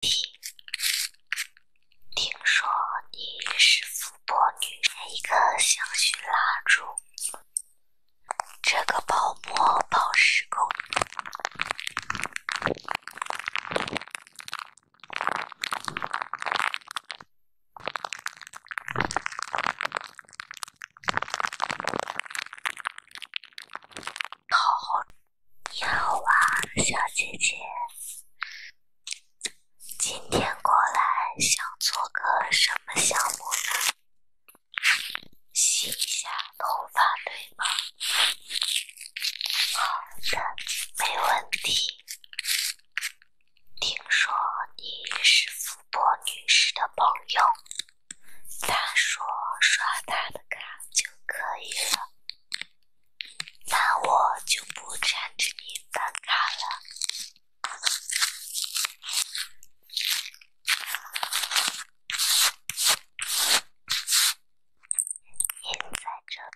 听说你是富婆女人一个香薰蜡烛这个泡沫保湿功能好好你好啊小姐姐。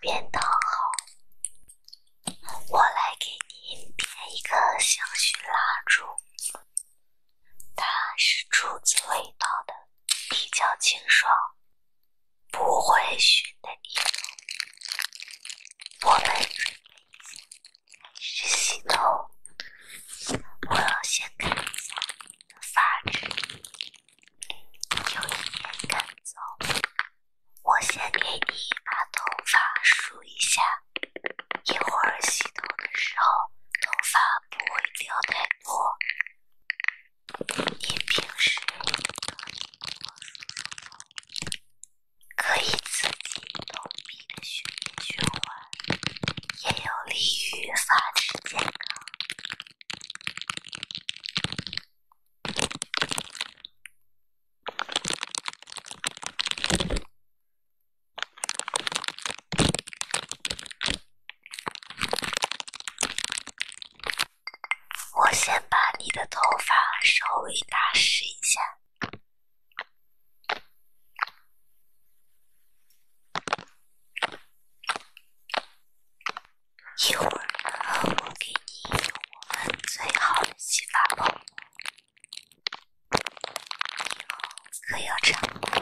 变大给大试一下。一会儿呢，我给你用我们最好的洗发泡，以后可要常样。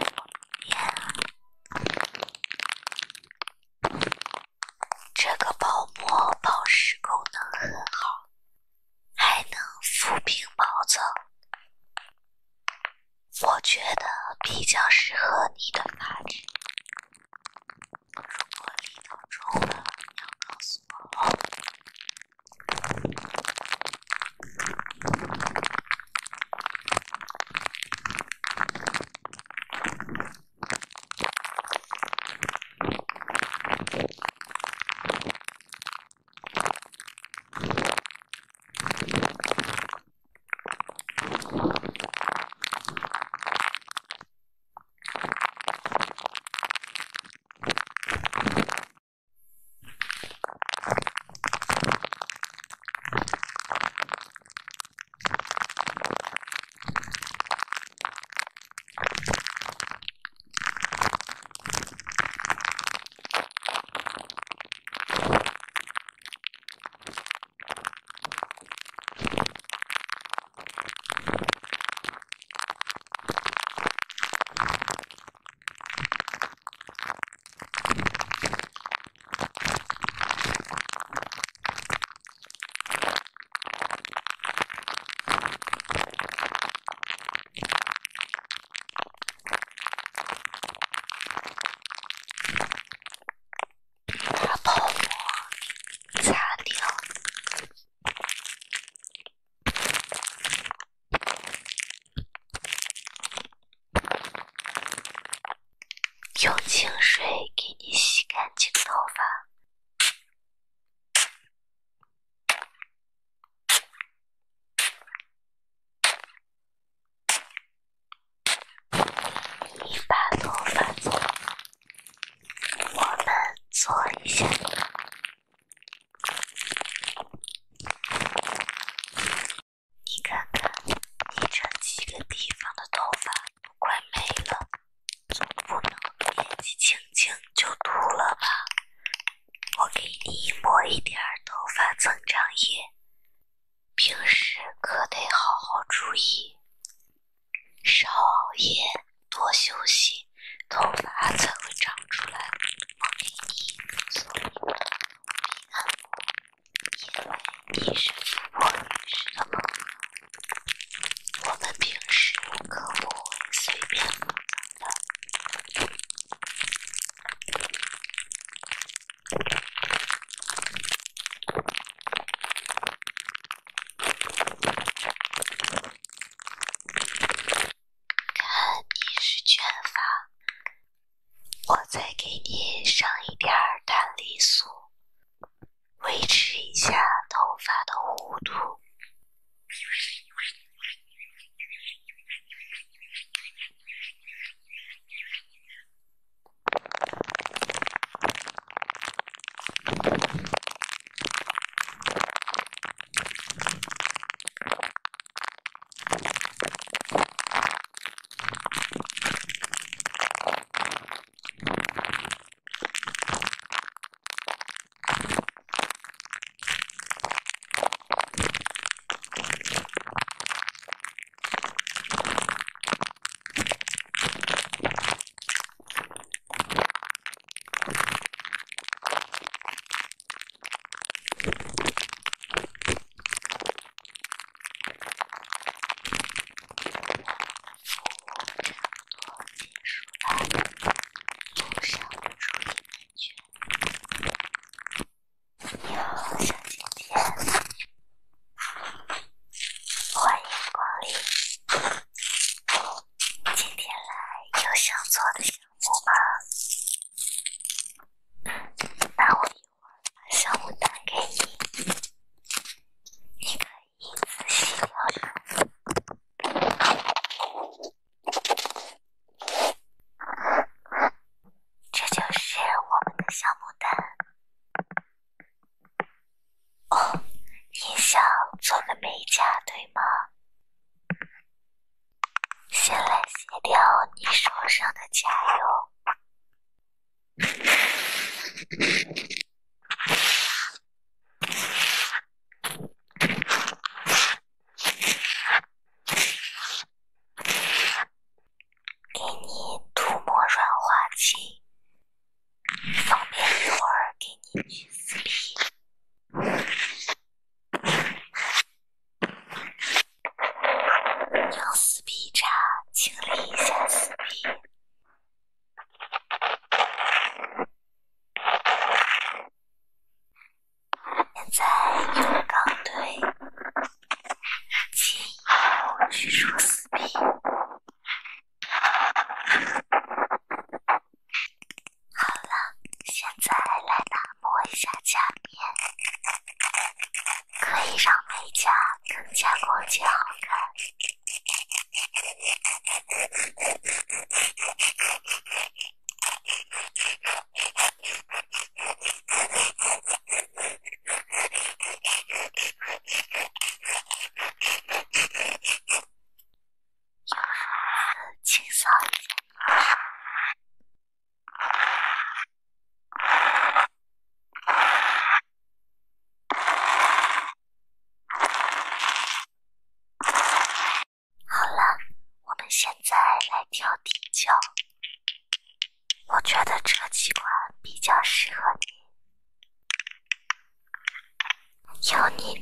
清水可得好好注意少熬夜多休息头发才会长出来。我给你送一个按摩因为你是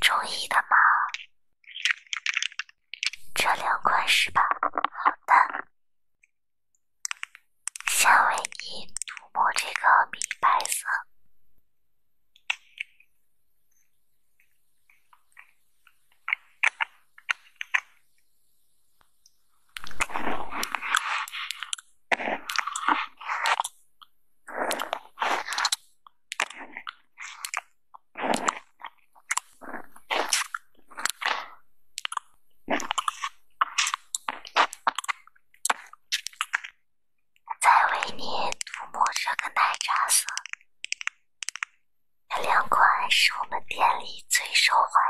中意的。你涂抹这个奶茶色，这两款是我们店里最受欢迎。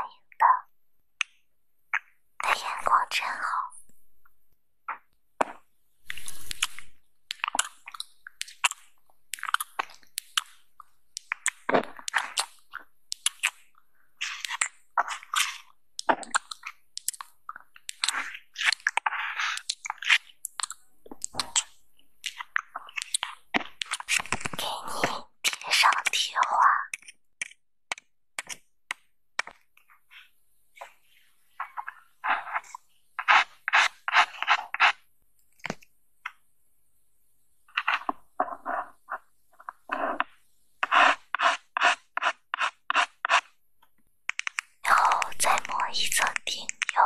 一层定釉，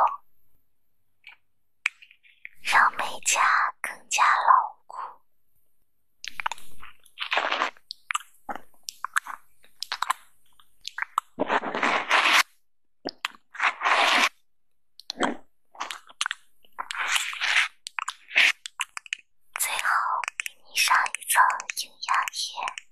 让美甲更加牢固。最后给你上一层营养液。